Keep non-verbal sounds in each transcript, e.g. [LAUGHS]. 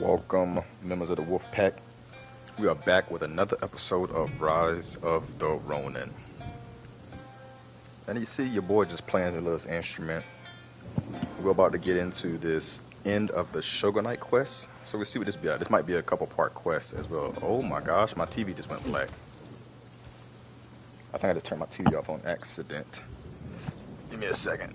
Welcome, members of the Wolf Pack. We are back with another episode of Rise of the Ronin. And you see your boy just playing the little instrument. We're about to get into this end of the Shogunate quest. So we'll see what this be. Uh, this might be a couple part quest as well. Oh my gosh, my TV just went black. I think I just turned my TV off on accident. Give me a second.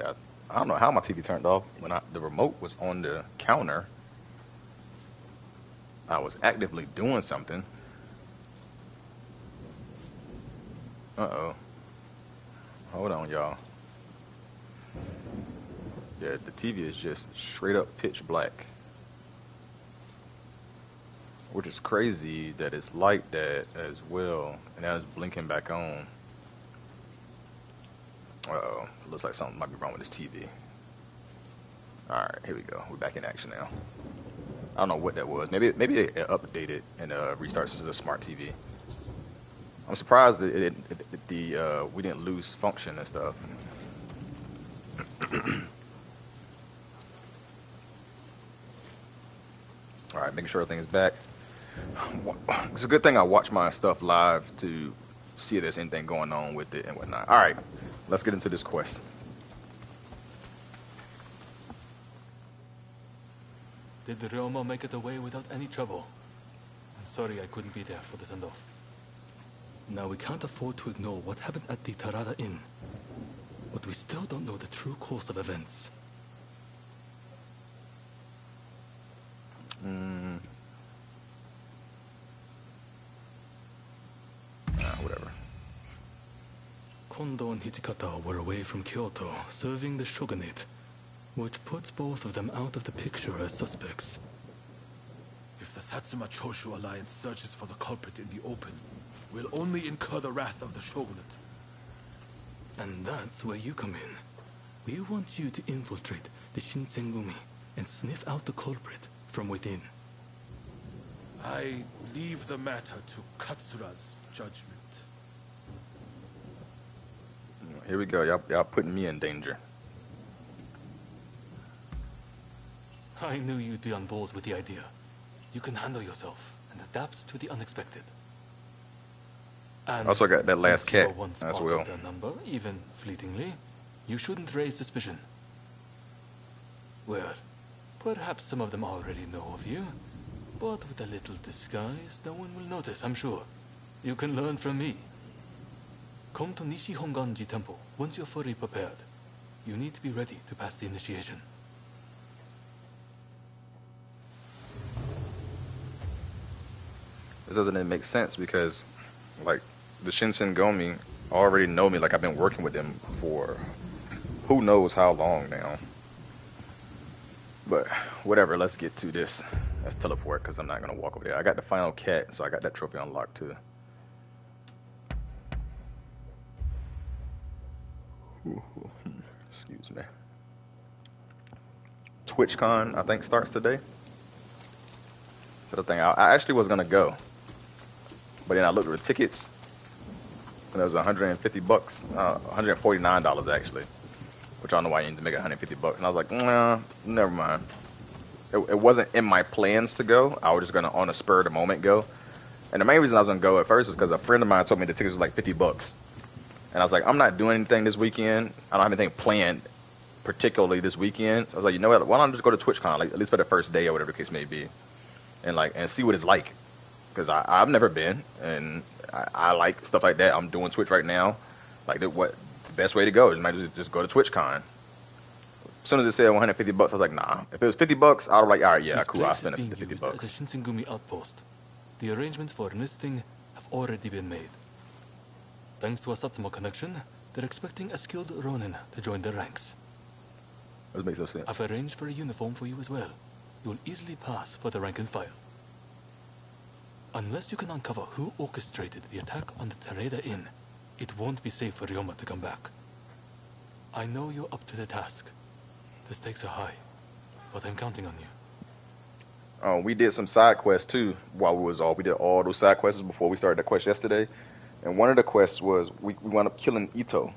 Yeah, I don't know how my TV turned off. When I, the remote was on the counter, I was actively doing something. Uh oh. Hold on, y'all. Yeah, the TV is just straight up pitch black. Which is crazy that it's like that as well. And now it's blinking back on. Uh oh. Looks like something might be wrong with this TV. Alright, here we go. We're back in action now. I don't know what that was. Maybe maybe it updated and uh, restarts as a smart TV. I'm surprised that it, it, it, the uh, we didn't lose function and stuff. [COUGHS] All right, making sure everything is back. It's a good thing I watch my stuff live to see if there's anything going on with it and whatnot. All right, let's get into this quest. Did the Ryoma make it away without any trouble? I'm sorry I couldn't be there for the send-off. Now we can't afford to ignore what happened at the Terada Inn. But we still don't know the true course of events. Mm. Kondo and Hijikata were away from Kyoto, serving the shogunate, which puts both of them out of the picture as suspects. If the Satsuma Choshu alliance searches for the culprit in the open, we'll only incur the wrath of the shogunate. And that's where you come in. We want you to infiltrate the Shinsengumi and sniff out the culprit from within. I leave the matter to Katsura's judgment. Here we go. Y'all, y'all putting me in danger. I knew you'd be on board with the idea. You can handle yourself and adapt to the unexpected. And Also got that last cat once as well. Number, even fleetingly, you shouldn't raise suspicion. Well, perhaps some of them already know of you, but with a little disguise, no one will notice, I'm sure. You can learn from me. Come to Nishi Honganji Temple once you're fully prepared. You need to be ready to pass the initiation. This doesn't make sense because, like, the Shinsengumi already know me. Like, I've been working with them for who knows how long now. But whatever, let's get to this. Let's teleport because I'm not gonna walk over there. I got the final cat, so I got that trophy unlocked too. Excuse me. TwitchCon, I think, starts today. So the thing, I, I actually was gonna go, but then I looked at the tickets, and it was 150 bucks, uh, 149 dollars actually, which I don't know why you need to make 150 bucks. And I was like, nah, never mind. It, it wasn't in my plans to go. I was just gonna on a spur of the moment go. And the main reason I was gonna go at first was because a friend of mine told me the tickets was like 50 bucks, and I was like, I'm not doing anything this weekend. I don't have anything planned particularly this weekend. So I was like, you know what? Why don't I just go to TwitchCon, like at least for the first day or whatever the case may be, and like and see what it's like. Because I've never been, and I, I like stuff like that. I'm doing Twitch right now. Like, the, what the best way to go is might just, just go to TwitchCon. As soon as it said 150 bucks, I was like, nah. If it was 50 bucks, I'd was like, all right, yeah, This cool. I'll spend the 50 used as a bucks. Shinsengumi outpost. The arrangements for enlisting have already been made. Thanks to a Satsuma connection, they're expecting a skilled Ronin to join their ranks. That makes no sense. I've arranged for a uniform for you as well. You'll easily pass for the rank and file. Unless you can uncover who orchestrated the attack on the Terada Inn, it won't be safe for Ryoma to come back. I know you're up to the task. The stakes are high, but I'm counting on you. Um, we did some side quests too while we was off. We did all those side quests before we started the quest yesterday. And one of the quests was we, we wound up killing Ito.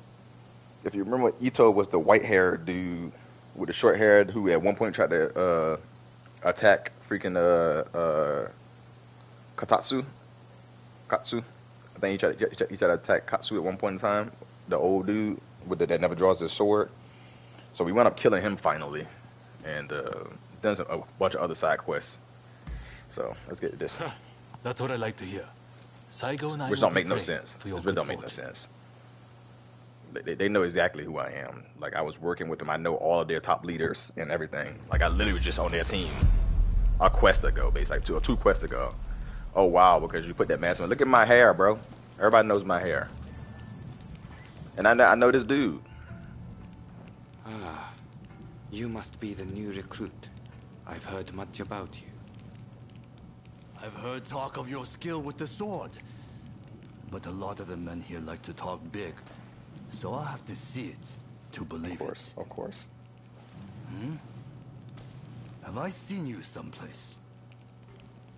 if you remember, Ito was the white haired dude with the short hair who at one point tried to uh, attack freaking uh, uh, Katatsu. Katsu. I think he tried, to, he tried to attack Katsu at one point in time. The old dude with the, that never draws his sword. So we wound up killing him finally, and uh, done some, a bunch of other side quests. So let's get this, That's what I like to hear. Saigo and I which don't make no sense. For This really don't make no sense. They- They, they know exactly who I am. Like I was working with them. I know all of their top leaders and everything. Like I literally was just on their team a quest ago, basically two, or two quests ago. Oh wow, because you put that mask on. Look at my hair, bro. Everybody knows my hair. And I know, I know this dude. Ah, you must be the new recruit. I've heard much about you. I've heard talk of your skill with the sword. But a lot of the men here like to talk big. So I'll have to see it to believe. Of believe course, of course. it. Have I seen you someplace?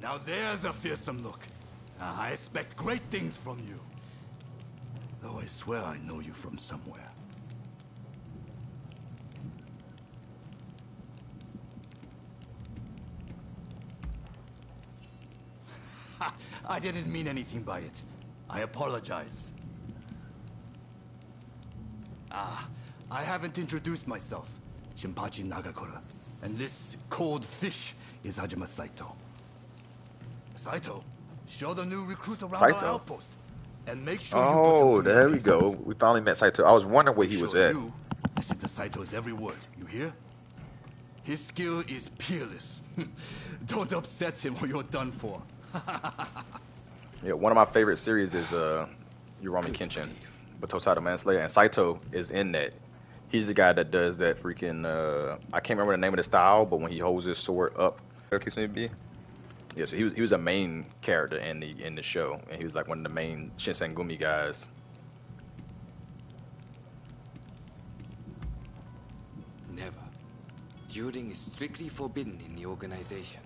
Now there's a fearsome look. Ah, I expect great things from you. Though I swear I know you from somewhere. I didn't mean anything by it. I apologize. Ah, I haven't introduced myself. Shinpachi Nagakura. And this cold fish is Hajime Saito. Saito, show the new recruit around Saito? our outpost. And make sure Oh, there we go. We finally met Saito. I was wondering where he was at. You listen to Saito's every word, you hear? His skill is peerless. [LAUGHS] Don't upset him or you're done for. [LAUGHS] Yeah, one of my favorite series is uh, Kenshin, but Tosada Manslayer, and Saito is in that. He's the guy that does that freaking. Uh, I can't remember the name of the style, but when he holds his sword up, case may be. Yeah, so he was he was a main character in the in the show, and he was like one of the main Shinsengumi guys. Never. Dueling is strictly forbidden in the organization.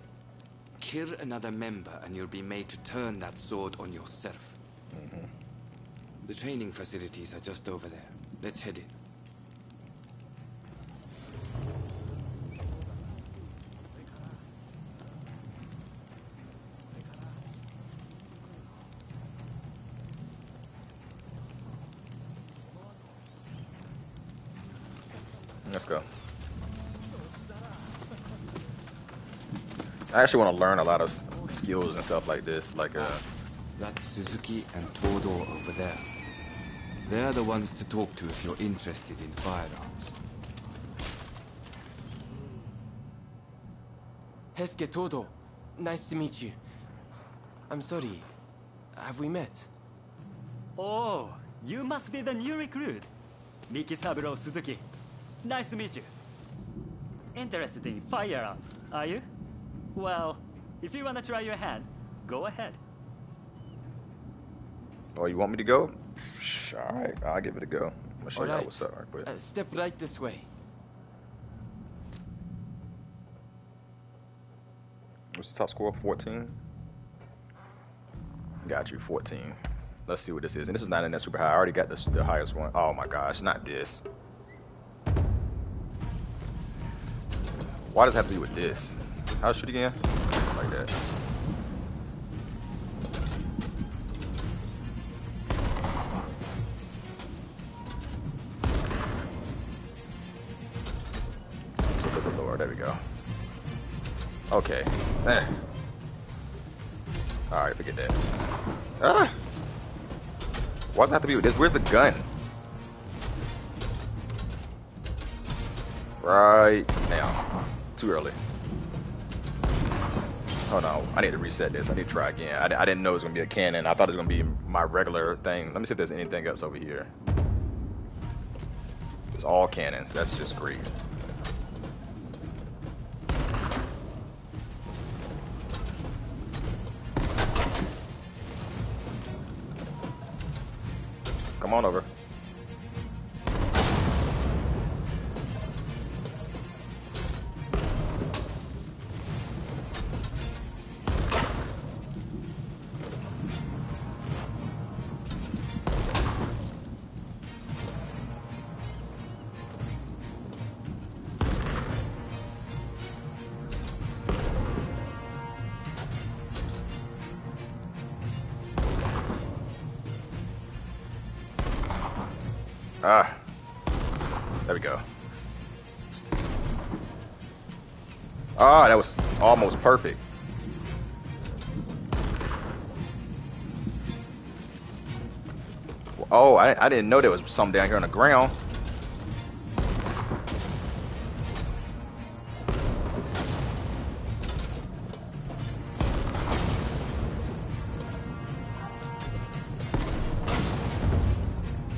Kill another member and you'll be made to turn that sword on yourself. Mm-hmm. The training facilities are just over there. Let's head in. Let's go. I actually want to learn a lot of skills and stuff like this, like uh, That's Suzuki and Todo over there. They're the ones to talk to if you're interested in firearms. Heisuke Todo, nice to meet you. I'm sorry, have we met? Oh, you must be the new recruit. Miki Saburo Suzuki. Nice to meet you. Interested in firearms, are you? Well, if you want to try your hand, go ahead. oh, you want me to go? All right, I'll give it a go. I'm gonna show y'all Alright, what's up right uh, step right this way. What's the top score? 14? Got you, 14. Let's see what this is. And this is not in that super high. I already got the, the highest one. Oh my gosh, not this. Why does it have to be with this? How to shoot again? Like that. There we go. Okay. Eh. Alright, forget that. Ah! Why does it have to be with this? Where's the gun? Right now. Too early. Oh no, I need to reset this. I need to try again. I, I didn't know it was going to be a cannon. I thought it was going to be my regular thing. Let me see if there's anything else over here. It's all cannons. That's just great. Come on over. Almost perfect. Oh, I, I didn't know there was some down here on the ground.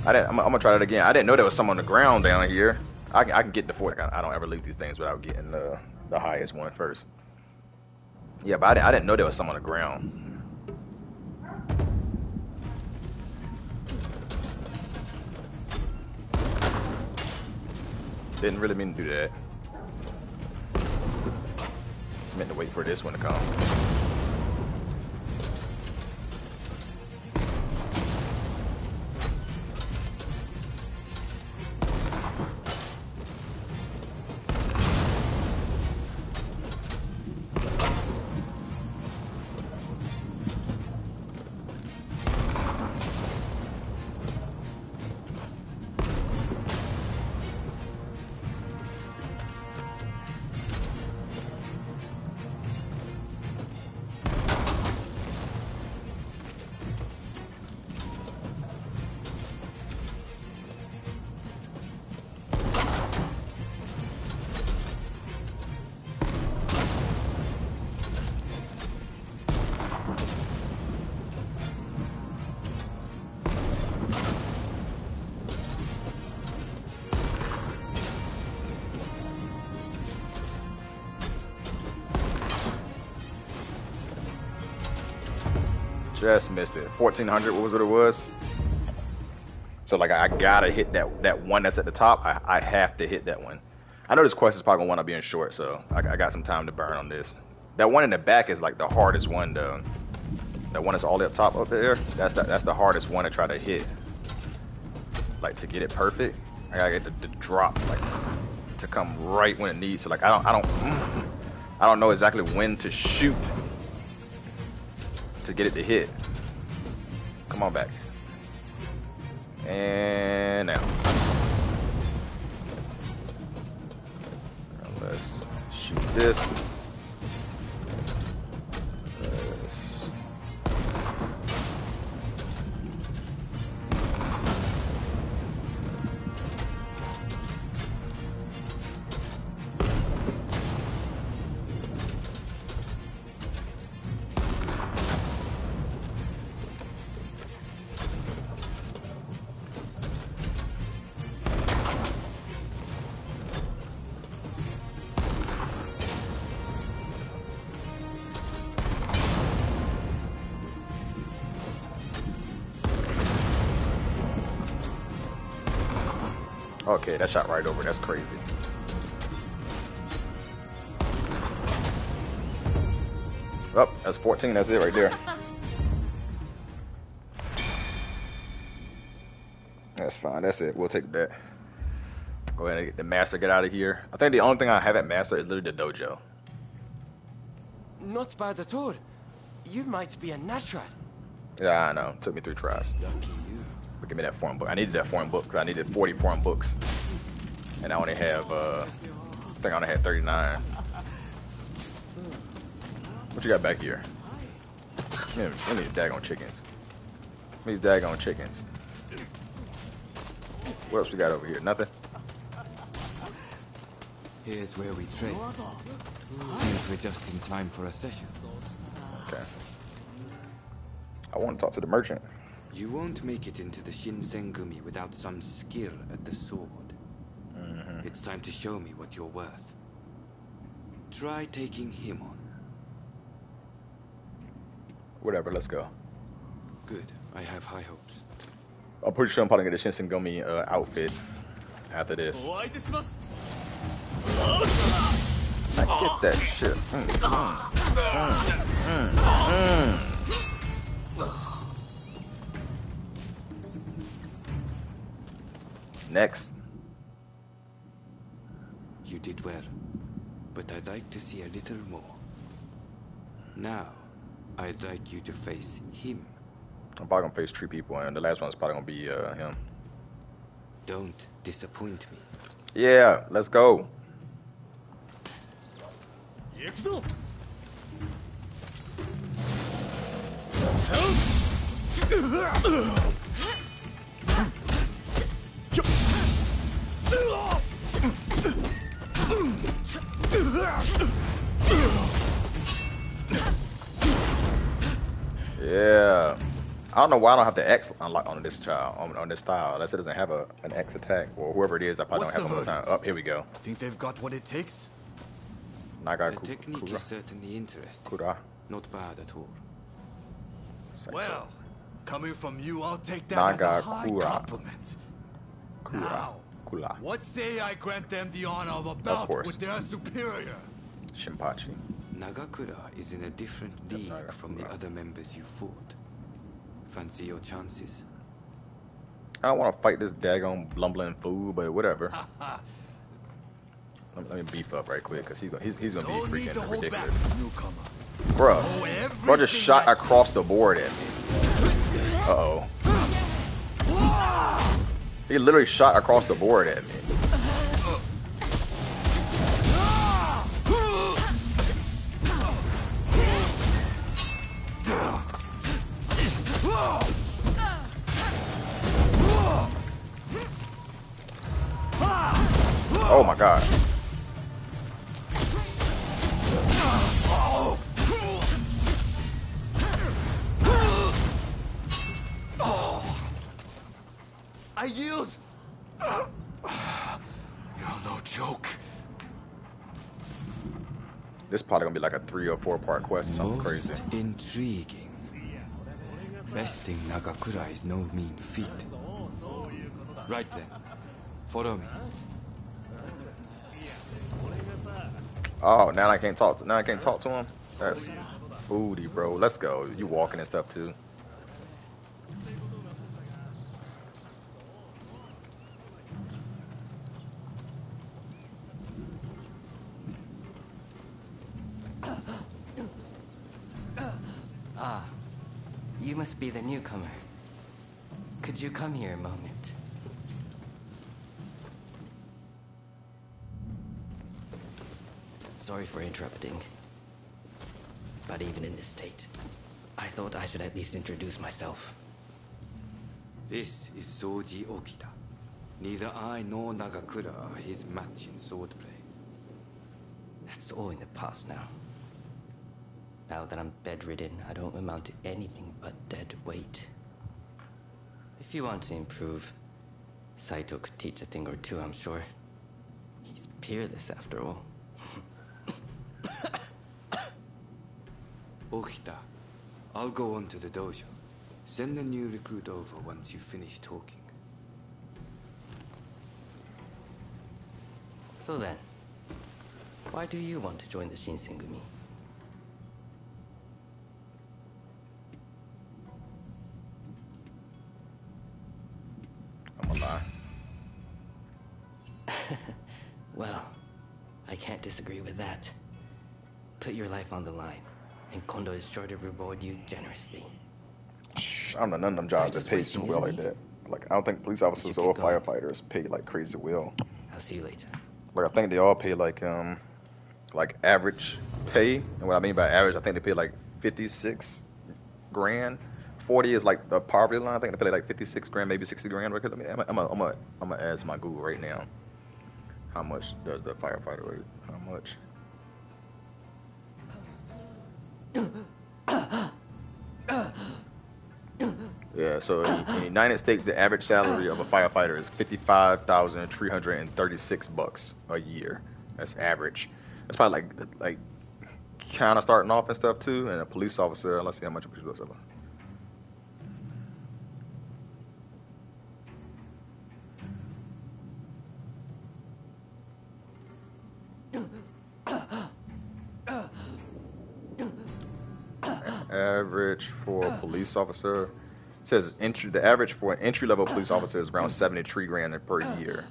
I didn't. I'm, I'm, gonna try that again. I didn't know there was some on the ground down here. I can, I can get the fourth. I don't ever leave these things without getting the the highest one first. Yeah, but I didn't, I didn't know there was some on the ground. Didn't really mean to do that. Meant to wait for this one to come. Just missed it. 1400, what was what it was? So like I gotta hit that that one that's at the top. I, I have to hit that one. I know this quest is probably gonna wind up being short, so I, I got some time to burn on this. That one in the back is like the hardest one though. That one that's all the up top up there, that's the, that's the hardest one to try to hit. Like to get it perfect, I gotta get the, the drop like to come right when it needs. So like I don't I don't mm-hmm. I don't know exactly when to shoot to get it to hit. Come on back. And now. Let's shoot this. Okay, that shot right over. That's crazy. Oh, that's 14. That's it right there. [LAUGHS] That's fine. That's it. We'll take that. Go ahead and get the master. Get out of here. I think the only thing I have at master is literally the dojo. Not bad at all. You might be a natural. Yeah, I know. Took me three tries. But give me that foreign book. I needed that foreign book because I needed 40 foreign books. And I only have, uh, I think I only had 39. What you got back here? Give me, give me these daggone chickens. Me these daggone chickens. What else we got over here? Nothing? Here's where we trade. Seems we're just in time for a session. Okay. I want to talk to the merchant. You won't make it into the Shinsengumi without some skill at the sword. Mm-hmm. It's time to show me what you're worth. Try taking him on. Whatever, let's go. Good. I have high hopes. I'm pretty sure I'm probably gonna get a Shinsengumi uh, outfit after this. I get that shit. Mm, mm, mm, Next. You did well, but I'd like to see a little more. Now, I'd like you to face him. I'm probably gonna face three people, and the last one's probably gonna be uh, him. Don't disappoint me. Yeah, let's go. Yeah. I don't know why I don't have the X unlock on this child on, on this style unless it doesn't have a an X attack or whoever it is. I probably What's don't have the it all the time. Up here we go. Think they've got what it takes? Naga The Ku- technique Kura. is certainly interesting. Kura. Not bad at all. Psycho. Well, coming from you, I'll take that as a Naga high Kura. compliment. Kura. Now, Kula. what say I grant them the honor of a bout course. with their superior? Shinpachi. Nagakura is in a different league Nagakura. from the other members you fought. Fancy your chances? I don't want to fight this daggone blumbling fool, but whatever. let, let me beef up right quick because he's gonna, he's, he's gonna No be need to freaking back, ridiculous. newcomer. Bruh. Oh, Bro just shot across the board at me. Uh oh. He literally shot across the board at me. Three or four part quest or something Most crazy. intriguing. Besting Nagakura is no mean feat. Right then, follow me. Oh, now I can't talk. To, now I can't talk to him. That's booty, bro. Let's go. You walking and stuff too. Ah, you must be the newcomer. Could you come here a moment? Sorry for interrupting. But even in this state, I thought I should at least introduce myself. This is Soji Okita. Neither I nor Nagakura are his match in swordplay. That's all in the past now. Now that I'm bedridden, I don't amount to anything but dead weight. If you want to improve, Saito could teach a thing or two, I'm sure. He's peerless after all. [COUGHS] Okita, I'll go on to the dojo. Send the new recruit over once you finish talking. So then, why do you want to join the Shinsengumi? Put your life on the line, and Kondo is sure to reward you generously. I don't know none of them jobs that pay too well like that. Like I don't think police officers or firefighters pay like crazy well. I'll see you later. Like I think they all pay like um like average pay. And what I mean by average, I think they pay like fifty six grand. Forty is like the poverty line. I think they pay like fifty six grand, maybe sixty grand. Because I mean, I'm gonna I'm gonna I'm gonna I'm gonna add my Google right now. How much does the firefighter rate? How much? Yeah, so in, the United States, the average salary of a firefighter is fifty-five thousand three hundred and thirty-six bucks a year. That's average. That's probably like like kind of starting off and stuff too. And a police officer, let's see how much a police officer. Average for a ah. police officer says entry. The average for an entry level police ah. officer is around seventy-three grand per ah. year,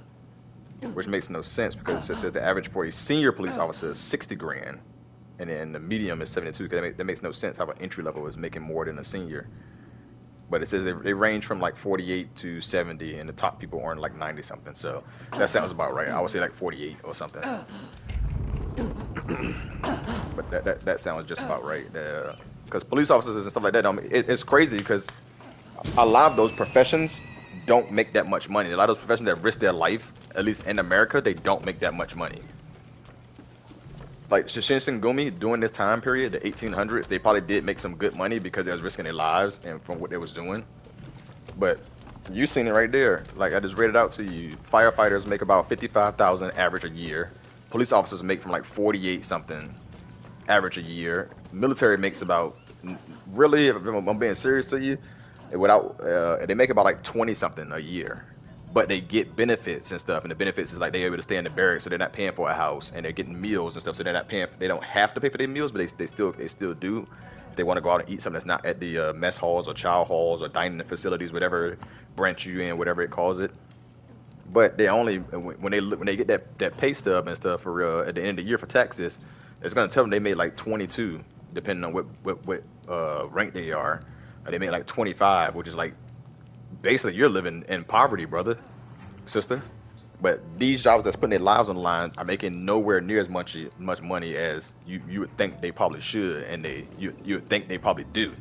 which makes no sense because it says the average for a senior police officer is sixty grand, and then the medium is seventy-two. That, make, that makes no sense how an entry level is making more than a senior. but it says they, they range from like 48 to 70, and the top people earn like 90 something. So that sounds about right. I would say like 48 or something. [COUGHS] but that, that that sounds just about right. Because police officers and stuff like that, don't, it, it's crazy because a lot of those professions don't make that much money. A lot of those professions that risk their life, at least in America, they don't make that much money. Like Shin Gumi during this time period, the 1800s, they probably did make some good money because they was risking their lives and from what they was doing. But you seen it right there. Like I just read it out to you. Firefighters make about 55,000 average a year. Police officers make from like 48 something average a year. Military makes about really, if I'm being serious to you, without uh, they make about like 20 something a year but they get benefits and stuff and the benefits is like they're able to stay in the barracks so they're not paying for a house and they're getting meals and stuff so they're not paying they don't have to pay for their meals but they, they still they still do. If they want to go out and eat something that's not at the uh, mess halls or child halls or dining facilities whatever branch you in whatever it calls it. But they only when they when they get that that pay stub and stuff for uh, at the end of the year for taxes it's going to tell them they made like 22 depending on what what, what uh, rank they are they make like 25, which is like basically you're living in poverty, brother, sister. But these jobs that's putting their lives on the line are making nowhere near as much much money as you, you would think they probably should, and they you you would think they probably do.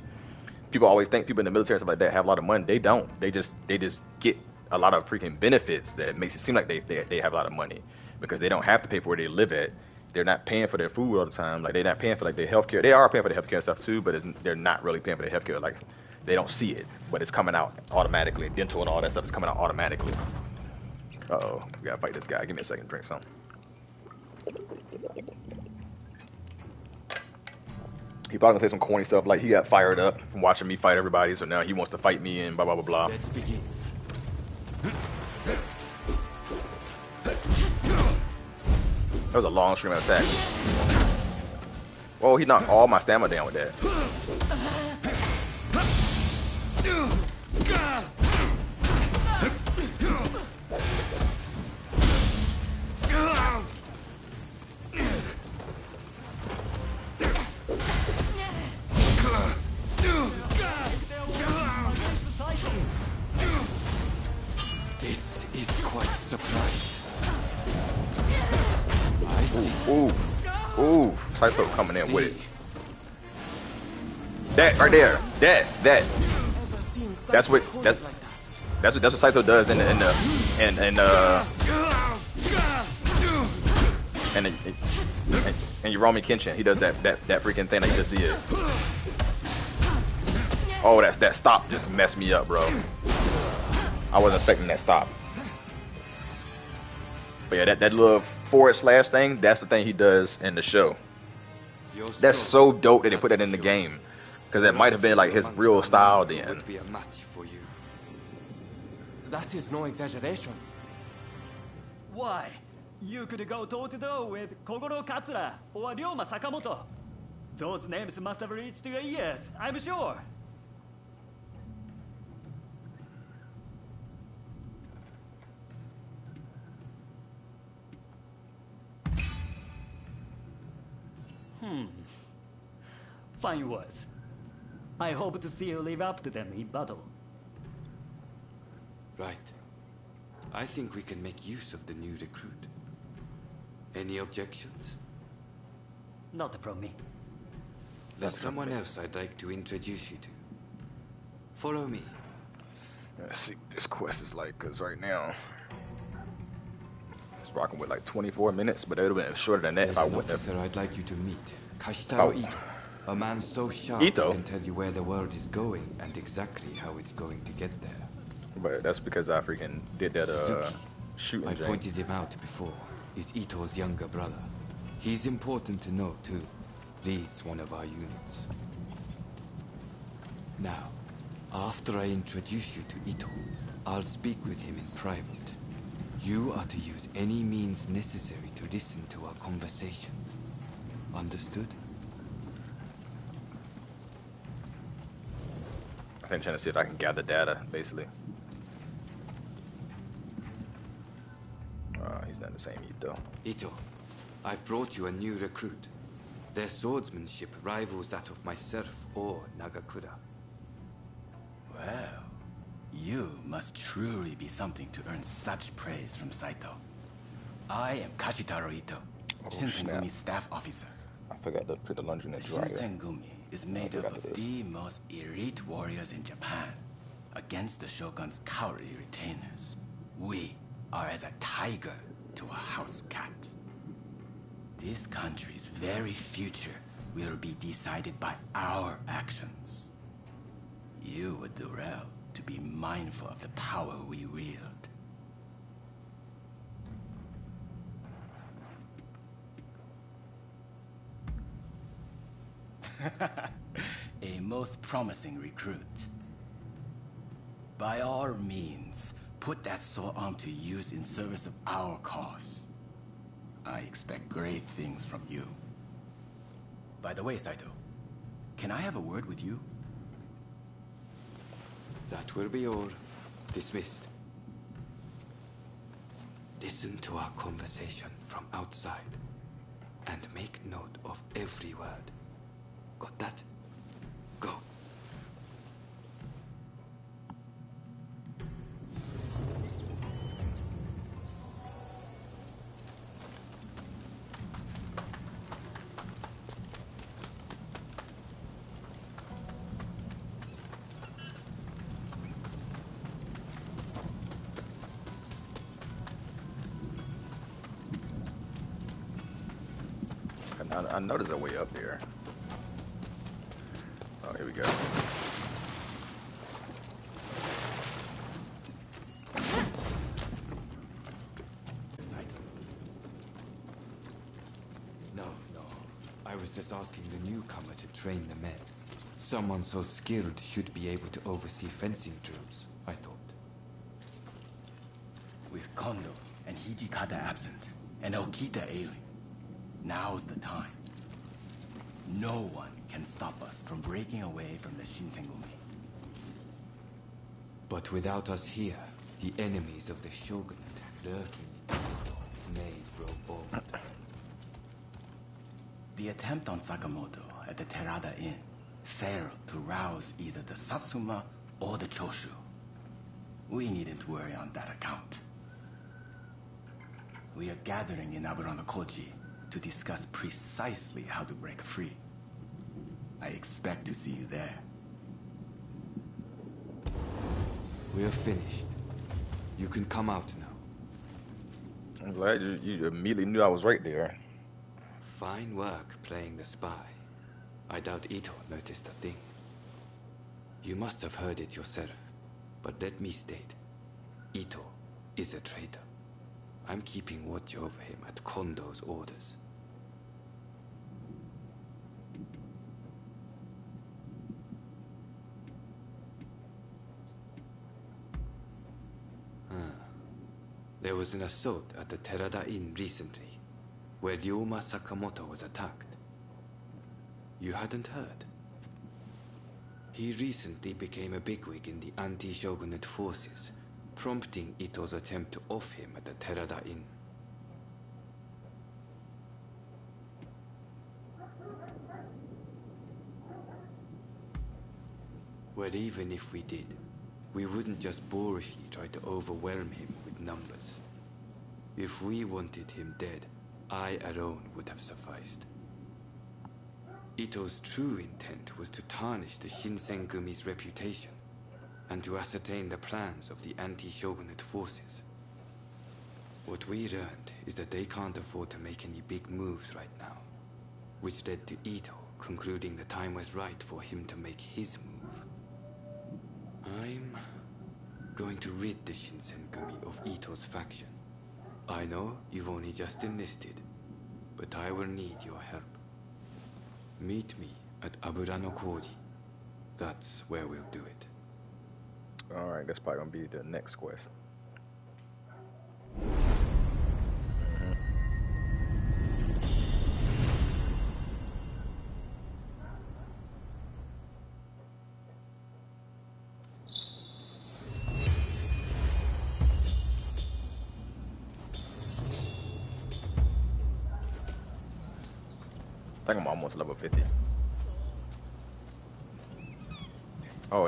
People always think people in the military and stuff like that have a lot of money. They don't. They just they just get a lot of freaking benefits that makes it seem like they, they, they have a lot of money because they don't have to pay for where they live at. They're not paying for their food all the time. Like they're not paying for like their healthcare. They are paying for the healthcare stuff too, but they're not really paying for the healthcare. Like they don't see it, but it's coming out automatically. Dental and all that stuff is coming out automatically. Uh oh, we gotta fight this guy. Give me a second, drink some. He probably gonna say some corny stuff like he got fired up from watching me fight everybody, so now he wants to fight me and blah blah blah blah. Let's begin. That was a long stream of attack. Oh, he knocked all my stamina down with that. Coming in with it. That right there. That that. That's what that's that's what that's what Saito does in the in the and and uh and and, and, and Rurouni Kenshin. He does that that that freaking thing that he just did. Oh, that that stop just messed me up, bro. I wasn't expecting that stop. But yeah, that, that little forward slash thing, that's the thing he does in the show. That's so dope that they put that in the game. Because that might have been like his real style then. Would be a match for you. That is no exaggeration. Why? You could go toe to toe with Kogoro Katsura or Ryoma Sakamoto. Those names must have reached your ears, I'm sure. Hmm. Fine words. I hope to see you live up to them in battle. Right. I think we can make use of the new recruit. Any objections? Not from me. There's someone else I'd like to introduce you to. Follow me. Let's see what this quest is like, because right now it's rocking with like 24 minutes, but it would have been shorter than that There's if I wouldn't officer have. I'd like you to meet. Kashitaro Oh. Ito. A man so sharp Ito? he can tell you where the world is going and exactly how it's going to get there. But that's because I freaking did that uh, Suzuki. shooting. I pointed him out before. He's Ito's younger brother. He's important to know, too. Leads one of our units. Now, after I introduce you to Ito, I'll speak with him in private. You are to use any means necessary to listen to our conversation. Understood? I think I'm trying to see if I can gather data, basically. Uh, he's not the same Ito. Ito, I've brought you a new recruit. Their swordsmanship rivals that of myself or Nagakura. Well, you must truly be something to earn such praise from Saito. I am Kashitaro Ito, Oh, Shinsengumi staff officer. I forgot to put the laundry in The right. Shinsengumi is made up of the most elite warriors in Japan against the shogun's cowardly retainers. We are as a tiger to a house cat. This country's very future will be decided by our actions. You would do well to be mindful of the power we wield. [LAUGHS] a most promising recruit. By all means, put that sword arm to use in service of our cause. I expect great things from you. By the way, Saito, can I have a word with you? That will be all. Dismissed. Listen to our conversation from outside and make note of every word. Got that? I, I know there's a way up here. Oh, here we go. No, no. I was just asking the newcomer to train the men. Someone so skilled should be able to oversee fencing drills, I thought. With Kondo and Hijikata absent, and Okita ailing, now's the time. No one can stop us from breaking away from the Shinsengumi. But without us here, the enemies of the shogunate lurking may grow bold. The attempt on Sakamoto at the Terada Inn failed to rouse either the Satsuma or the Choshu. We needn't worry on that account. We are gathering in Aburanokoji to discuss precisely how to break free. I expect to see you there. We're finished. You can come out now. I'm glad you, you immediately knew I was right there. Fine work playing the spy. I doubt Ito noticed a thing. You must have heard it yourself, but let me state Ito is a traitor. I'm keeping watch over him at Kondo's orders. Ah. There was an assault at the Terada Inn recently, where Ryoma Sakamoto was attacked. You hadn't heard? He recently became a bigwig in the anti-shogunate forces, prompting Ito's attempt to off him at the Terada Inn. Well, even if we did, we wouldn't just boorishly try to overwhelm him with numbers. If we wanted him dead, I alone would have sufficed. Ito's true intent was to tarnish the Shinsengumi's reputation and to ascertain the plans of the anti-shogunate forces. What we learned is that they can't afford to make any big moves right now, which led to Ito concluding the time was right for him to make his move. I'm going to rid the Shinsengumi of Ito's faction. I know you've only just enlisted, but I will need your help. Meet me at Aburanokoji. That's where we'll do it. All right, that's probably gonna be the next quest.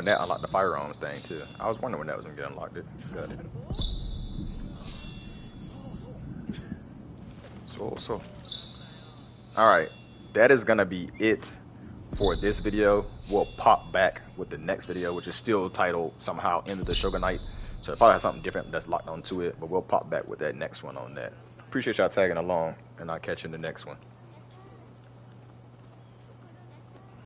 And that unlocked the firearms thing too. I was wondering when that was gonna get unlocked. It. So so. All right, that is gonna be it for this video. We'll pop back with the next video, which is still titled somehow "End of the Shogunate." So it probably has something different that's locked onto it, but we'll pop back with that next one on that. Appreciate y'all tagging along, and I'll catch you in the next one.